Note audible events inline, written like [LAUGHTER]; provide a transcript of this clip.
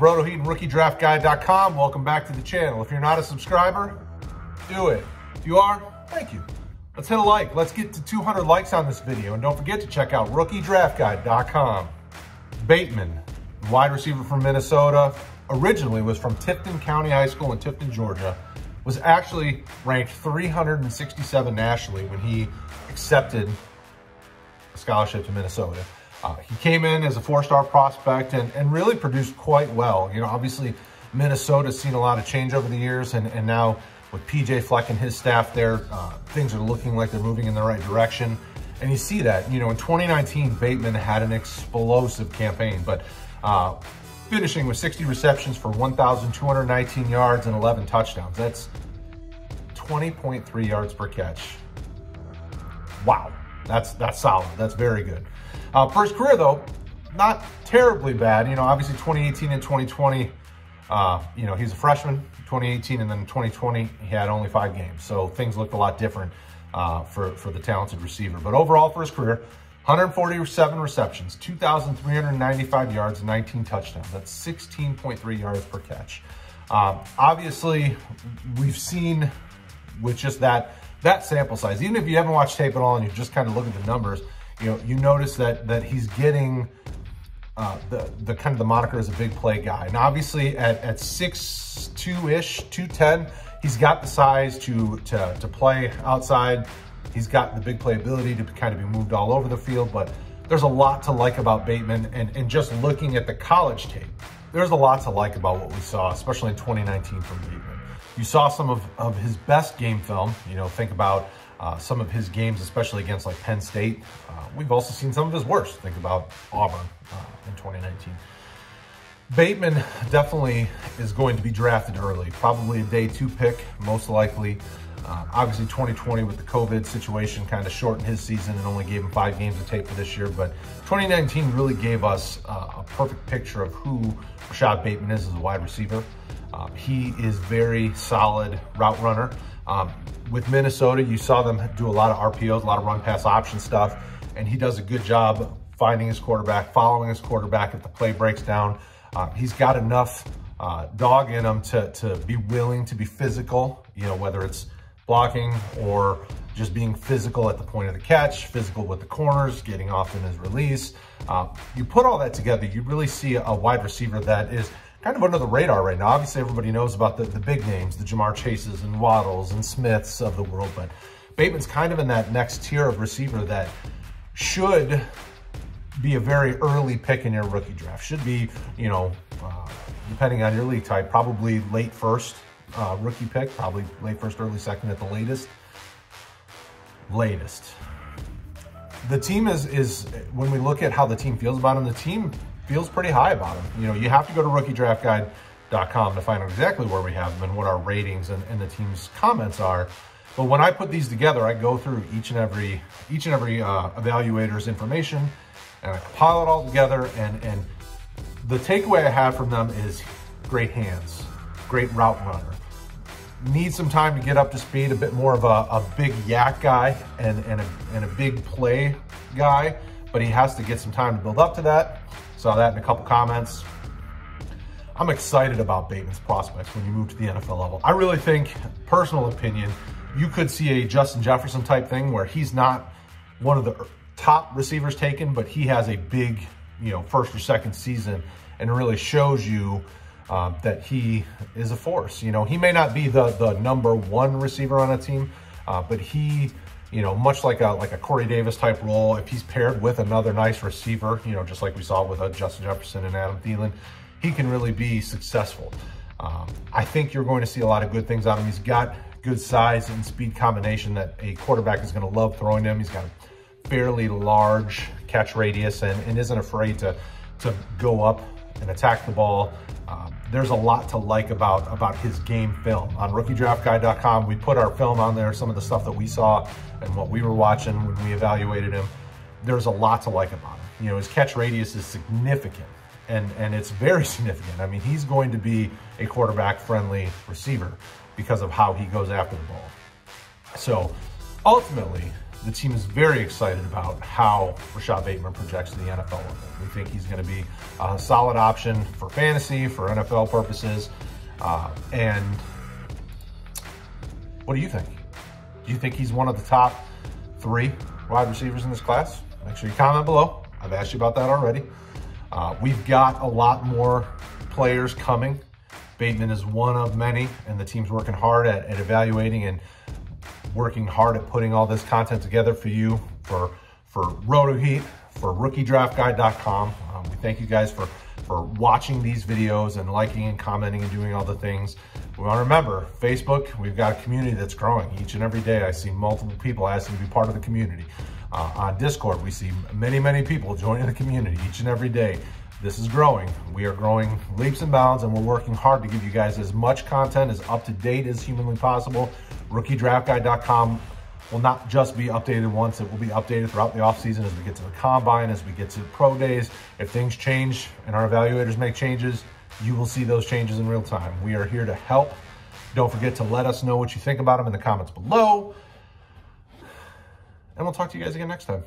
With and RookieDraftGuide.com. Welcome back to the channel. If you're not a subscriber, do it. If you are, thank you. Let's hit a like. Let's get to 200 likes on this video. And don't forget to check out RookieDraftGuide.com. Bateman, wide receiver from Minnesota, originally was from Tifton County High School in Tifton, Georgia, was actually ranked 367 nationally when he accepted a scholarship to Minnesota. Uh, he came in as a four-star prospect and, and really produced quite well. You know, obviously Minnesota's seen a lot of change over the years and, and now with PJ Fleck and his staff there, uh, things are looking like they're moving in the right direction. And you see that, you know, in 2019, Bateman had an explosive campaign, but uh, finishing with 60 receptions for 1,219 yards and 11 touchdowns. That's 20.3 yards per catch. Wow, that's that's solid. That's very good. Uh, first career though, not terribly bad. You know, obviously 2018 and 2020, uh, you know, he's a freshman. 2018 and then 2020, he had only five games. So things looked a lot different uh, for, for the talented receiver. But overall for his career, 147 receptions, 2,395 yards, 19 touchdowns. That's 16.3 yards per catch. Um, obviously, we've seen with just that that sample size, even if you haven't watched tape at all and you just kind of look at the numbers, you know, you notice that that he's getting uh, the the kind of the moniker as a big play guy. And obviously at at six two ish, two ten, he's got the size to to to play outside. He's got the big play ability to kind of be moved all over the field. But there's a lot to like about Bateman, and and just looking at the college tape, there's a lot to like about what we saw, especially in 2019 from Bateman. You saw some of, of his best game film. You know, think about uh, some of his games, especially against like Penn State. Uh, we've also seen some of his worst. Think about Auburn uh, in 2019. Bateman definitely is going to be drafted early, probably a day two pick, most likely. Uh, obviously, 2020 with the COVID situation kind of shortened his season and only gave him five games of tape for this year. But 2019 really gave us uh, a perfect picture of who Rashod Bateman is as a wide receiver. Uh, he is very solid route runner. Um, with Minnesota, you saw them do a lot of RPOs, a lot of run pass option stuff, and he does a good job finding his quarterback, following his quarterback if the play breaks down. Uh, he's got enough uh, dog in him to, to be willing to be physical, you know, whether it's blocking or just being physical at the point of the catch, physical with the corners, getting off in his release. Uh, you put all that together, you really see a wide receiver that is kind of under the radar right now. Obviously, everybody knows about the, the big names, the Ja'Marr Chases and Waddles and Smiths of the world, but Bateman's kind of in that next tier of receiver that should be a very early pick in your rookie draft. Should be, you know, uh, depending on your league type, probably late first uh, rookie pick, probably late first, early second at the latest. Latest. The team is, is when we look at how the team feels about him, the team feels pretty high about him. You know, you have to go to rookiedraftguide.com to find out exactly where we have him and what our ratings and, and the team's comments are. But when I put these together, I go through each and every each and every uh, evaluator's information and I compile it all together. And, and the takeaway I have from them is great hands, great route runner. Need some time to get up to speed, a bit more of a, a big YAC guy and, and, a, and a big play guy, but he has to get some time to build up to that. Saw that in a couple comments. I'm excited about Bateman's prospects when you move to the NFL level. I really think, personal opinion, you could see a Justin Jefferson type thing where he's not one of the top receivers taken, but he has a big, you know, first or second season and really shows you um, that he is a force. You know, he may not be the the number one receiver on a team, uh, but he you know, much like a like a Corey Davis type role, if he's paired with another nice receiver, you know, just like we saw with uh, Justin Jefferson and Adam Thielen, he can really be successful. Um, I think you're going to see a lot of good things out of him. He's got good size and speed combination that a quarterback is going to love throwing to him. He's got a fairly large catch radius and, and isn't afraid to, to go up and attack the ball. There's a lot to like about, about his game film. On rookiedraftguide.com, we put our film on there, some of the stuff that we saw and what we were watching when we evaluated him. There's a lot to like about him. You know, his catch radius is significant and, and it's very [LAUGHS] significant. I mean, he's going to be a quarterback friendly receiver because of how he goes after the ball. So ultimately, the team is very excited about how Rashod Bateman projects to the NFL. We think he's going to be a solid option for fantasy, for NFL purposes. Uh, and what do you think? Do you think he's one of the top three wide receivers in this class? Make sure you comment below. I've asked you about that already. Uh, we've got a lot more players coming. Bateman is one of many, and the team's working hard at, at evaluating and working hard at putting all this content together for you, for, for RotoHeat, for RookieDraftGuide.com. Um, we thank you guys for, for watching these videos and liking and commenting and doing all the things. We want to remember, Facebook, we've got a community that's growing each and every day. I see multiple people asking to be part of the community. Uh, on Discord, we see many, many people joining the community each and every day. This is growing. We are growing leaps and bounds, and we're working hard to give you guys as much content as up to date as humanly possible. RookieDraftGuide.com will not just be updated once, it will be updated throughout the offseason as we get to the combine, as we get to pro days. If things change and our evaluators make changes, you will see those changes in real time. We are here to help. Don't forget to let us know what you think about them in the comments below. And we'll talk to you guys again next time.